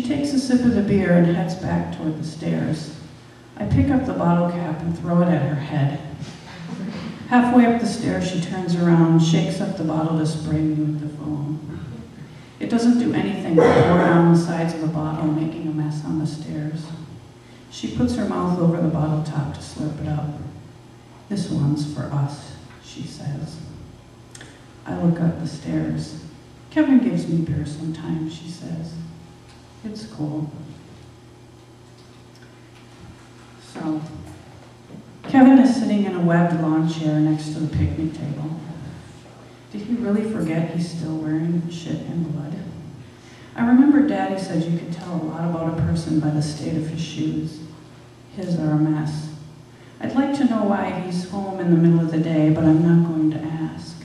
She takes a sip of the beer and heads back toward the stairs. I pick up the bottle cap and throw it at her head. Halfway up the stairs, she turns around, shakes up the bottle to spray me with the foam. It doesn't do anything but pour down the sides of the bottle, making a mess on the stairs. She puts her mouth over the bottle top to slurp it up. This one's for us, she says. I look up the stairs. Kevin gives me beer sometimes, she says. It's cool. So, Kevin is sitting in a webbed lawn chair next to the picnic table. Did he really forget he's still wearing shit and blood? I remember Daddy said you could tell a lot about a person by the state of his shoes. His are a mess. I'd like to know why he's home in the middle of the day, but I'm not going to ask.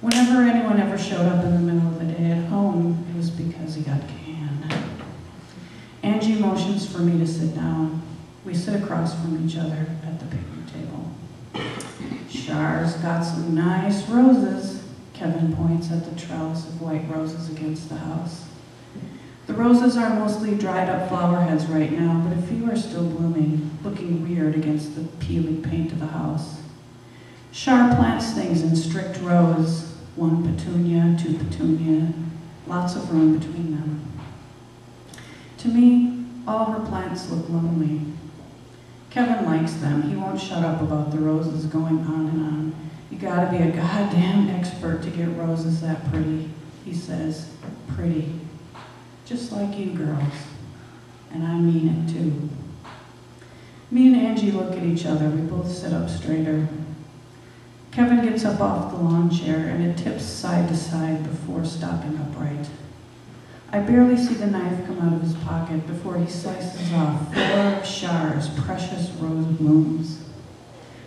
Whenever anyone ever showed up in the middle of the day at home, it was because he got canned. Angie motions for me to sit down. We sit across from each other at the picnic table. Char's got some nice roses. Kevin points at the trellis of white roses against the house. The roses are mostly dried up flower heads right now, but a few are still blooming, looking weird against the peeling paint of the house. Char plants things in strict rows, one petunia, two petunia, lots of room between them. To me, all her plants look lonely. Kevin likes them. He won't shut up about the roses going on and on. You gotta be a goddamn expert to get roses that pretty, he says. Pretty. Just like you girls. And I mean it too. Me and Angie look at each other. We both sit up straighter. Kevin gets up off the lawn chair and it tips side to side before stopping upright. I barely see the knife come out of his pocket before he slices off four of Char's precious rose blooms.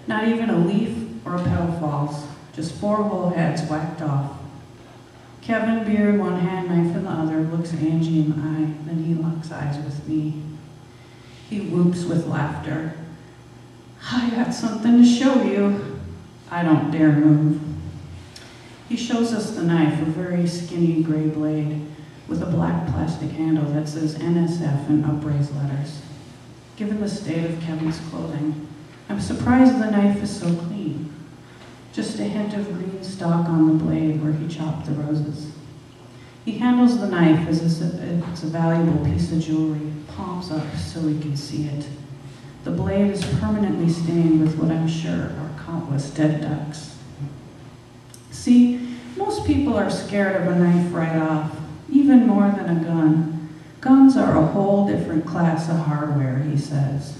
Not even a leaf or a petal falls, just four whole heads whacked off. Kevin, beer in one hand, knife in the other, looks Angie in the eye, then he locks eyes with me. He whoops with laughter. I got something to show you. I don't dare move. He shows us the knife, a very skinny gray blade with a black plastic handle that says NSF in upraised letters. Given the state of Kevin's clothing, I'm surprised the knife is so clean. Just a hint of green stock on the blade where he chopped the roses. He handles the knife as if it's a valuable piece of jewelry, palms up so we can see it. The blade is permanently stained with what I'm sure are countless dead ducks. See, most people are scared of a knife right off, even more than a gun. Guns are a whole different class of hardware, he says.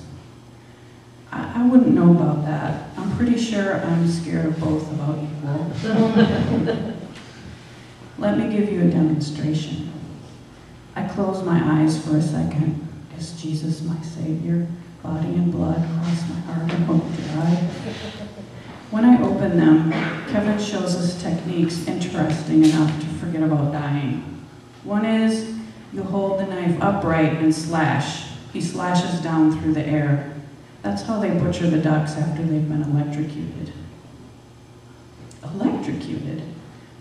I, I wouldn't know about that. I'm pretty sure I'm scared of both about equal. Let me give you a demonstration. I close my eyes for a second. Is Jesus my Savior? Body and blood, cross my heart and hope die. When I open them, Kevin shows us techniques interesting enough to forget about dying. One is you hold the knife upright and slash. He slashes down through the air. That's how they butcher the ducks after they've been electrocuted. Electrocuted?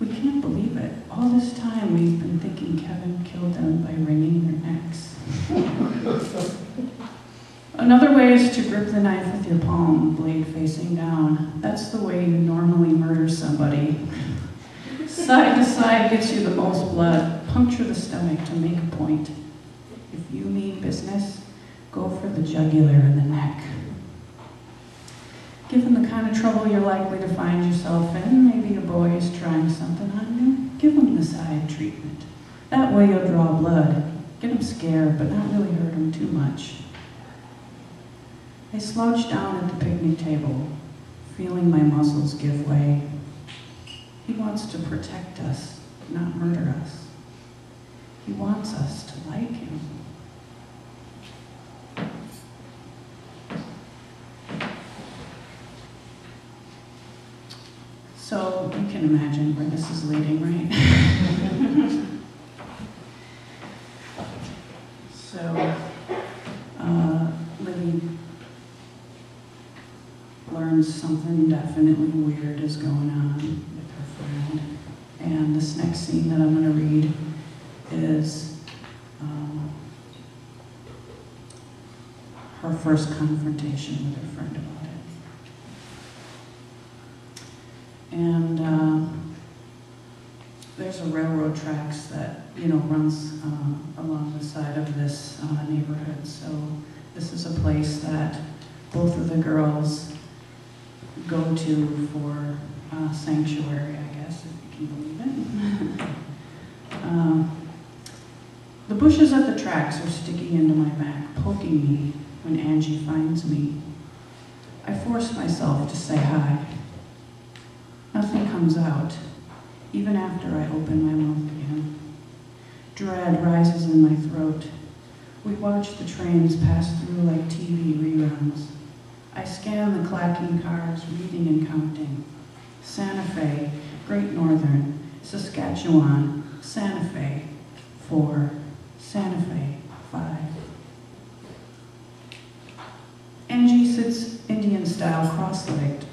We can't believe it. All this time we've been thinking Kevin killed them by wringing their necks. Another way is to grip the knife with your palm, blade facing down. That's the way you normally murder somebody. Side to side gets you the most blood. Puncture the stomach to make a point. If you mean business, go for the jugular and the neck. Given the kind of trouble you're likely to find yourself in, maybe a boy is trying something on you, give him the side treatment. That way you'll draw blood, get him scared, but not really hurt him too much. I slouch down at the picnic table, feeling my muscles give way. He wants to protect us, not murder us. He wants us to like him. So you can imagine where this is leading, right? so something definitely weird is going on with her friend. And this next scene that I'm going to read is um, her first confrontation with her friend about it. And um, there's a railroad tracks that you know runs uh, along the side of this uh, neighborhood. So this is a place that both of the girls go to for uh, sanctuary, I guess, if you can believe it. um, the bushes at the tracks are sticking into my back, poking me when Angie finds me. I force myself to say hi. Nothing comes out, even after I open my mouth again. Dread rises in my throat. We watch the trains pass through like TV reruns. I scan the clacking cars, reading and counting. Santa Fe, Great Northern, Saskatchewan, Santa Fe, four, Santa Fe, five. Angie sits Indian style cross-legged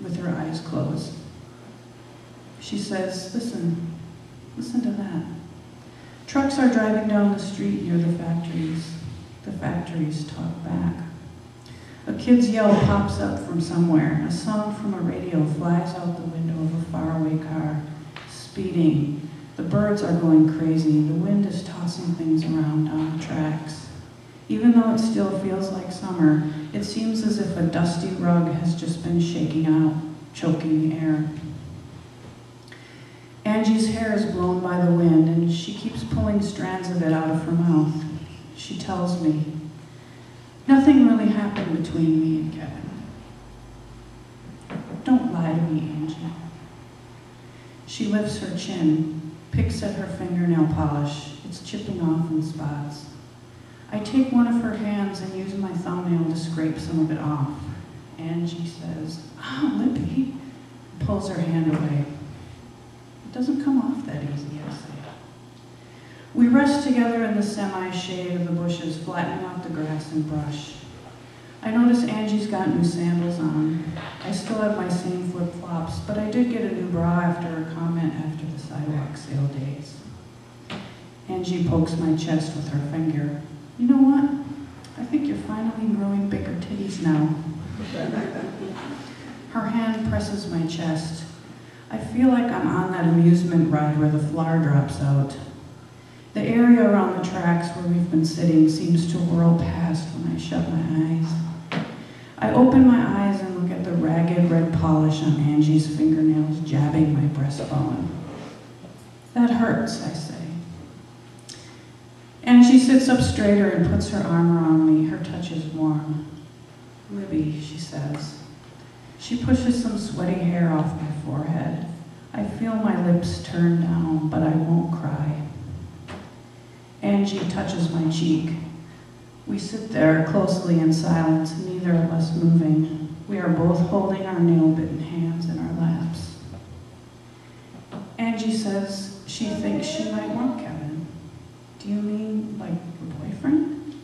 with her eyes closed. She says, listen, listen to that. Trucks are driving down the street near the factories. The factories talk back. A kid's yell pops up from somewhere. A song from a radio flies out the window of a faraway car, speeding. The birds are going crazy. The wind is tossing things around on the tracks. Even though it still feels like summer, it seems as if a dusty rug has just been shaking out, choking the air. Angie's hair is blown by the wind, and she keeps pulling strands of it out of her mouth. She tells me, Nothing really happened between me and Kevin. Don't lie to me, Angie. She lifts her chin, picks at her fingernail polish. It's chipping off in spots. I take one of her hands and use my thumbnail to scrape some of it off. Angie says, Ah, oh, Libby, pulls her hand away. It doesn't come off that easy, I say. We rest together in the semi-shade of the bushes, flattening out the grass and brush. Notice Angie's got new sandals on. I still have my same flip-flops, but I did get a new bra after her comment after the sidewalk sale days. Angie pokes my chest with her finger. You know what? I think you're finally growing bigger titties now. her hand presses my chest. I feel like I'm on that amusement ride where the flour drops out. The area around the tracks where we've been sitting seems to whirl past when I shut my eyes. I open my eyes and look at the ragged red polish on Angie's fingernails jabbing my breastbone. That hurts, I say. Angie sits up straighter and puts her arm around me. Her touch is warm. Libby, she says. She pushes some sweaty hair off my forehead. I feel my lips turn down, but I won't cry. Angie touches my cheek. We sit there closely in silence, neither of us moving. We are both holding our nail-bitten hands in our laps. Angie says she thinks she might want Kevin. Do you mean like your boyfriend?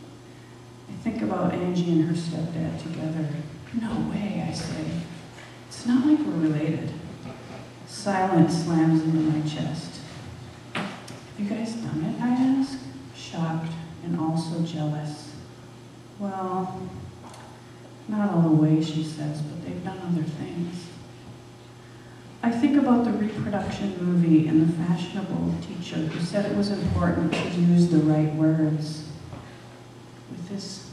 I think about Angie and her stepdad together. No way, I say. It's not like we're related. Silence slams into my chest. Have you guys done it, I ask? shocked, and also jealous. Well, not all the way, she says, but they've done other things. I think about the reproduction movie and the fashionable teacher who said it was important to use the right words. With this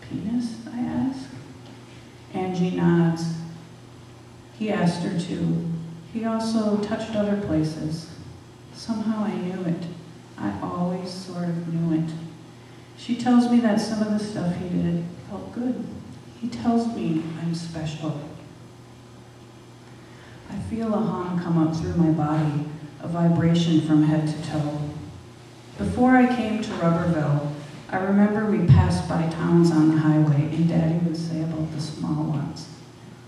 penis, I ask? Angie nods. He asked her to. He also touched other places. Somehow I knew it. I always sort. She tells me that some of the stuff he did felt good. He tells me I'm special. I feel a hum come up through my body, a vibration from head to toe. Before I came to Rubberville, I remember we passed by towns on the highway and Daddy would say about the small ones,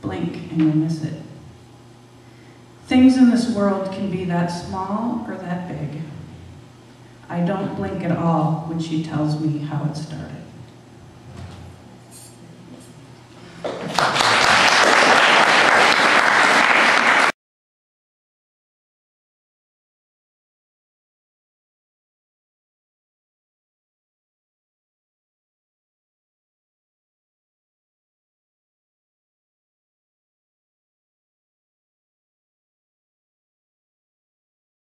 blink and you'll miss it. Things in this world can be that small or that big. I don't blink at all when she tells me how it started.